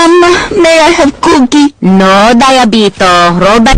Mama, may I have cookie? No, Diabito. Robert.